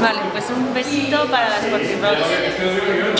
Vale, pues un besito para las Sporting